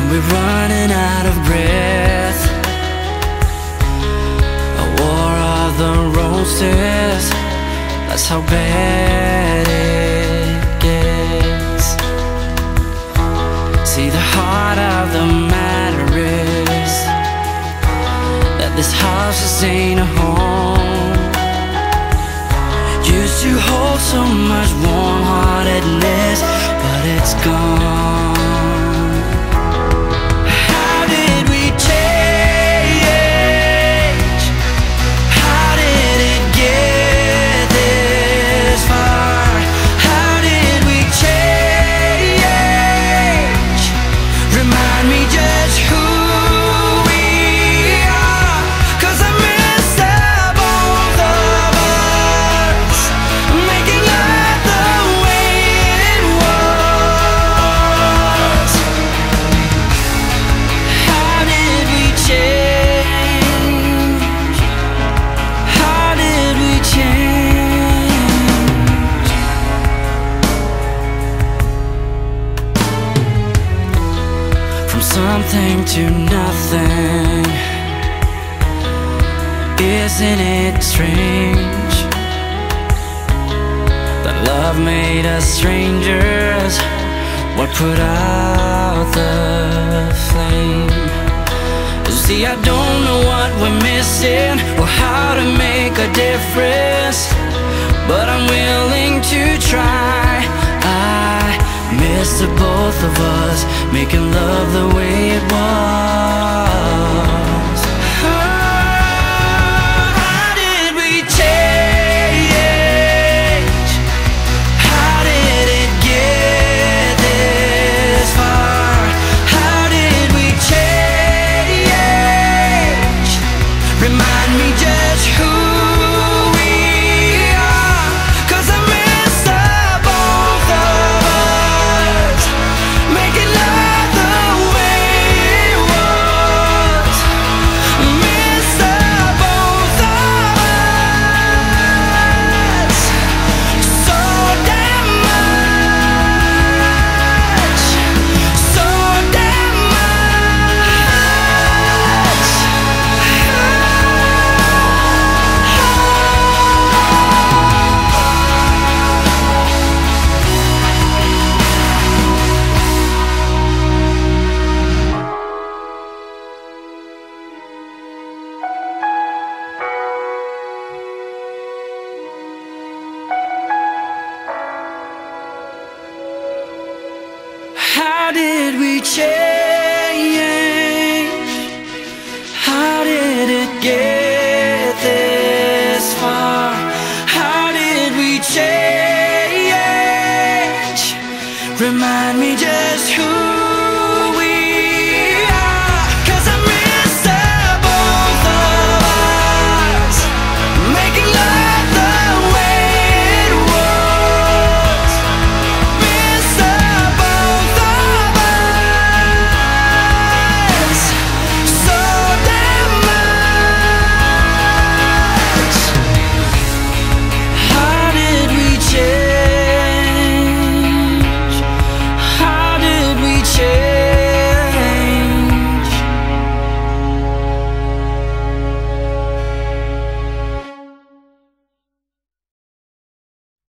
running out of breath. A war of the roses, that's how bad it gets. See, the heart of the matter is that this house just ain't a home. Something to nothing. Isn't it strange that love made us strangers? What put out the flame? See, I don't know what we're missing or how to make a difference, but I'm willing to try. Miss the both of us. Making love the way how did we change?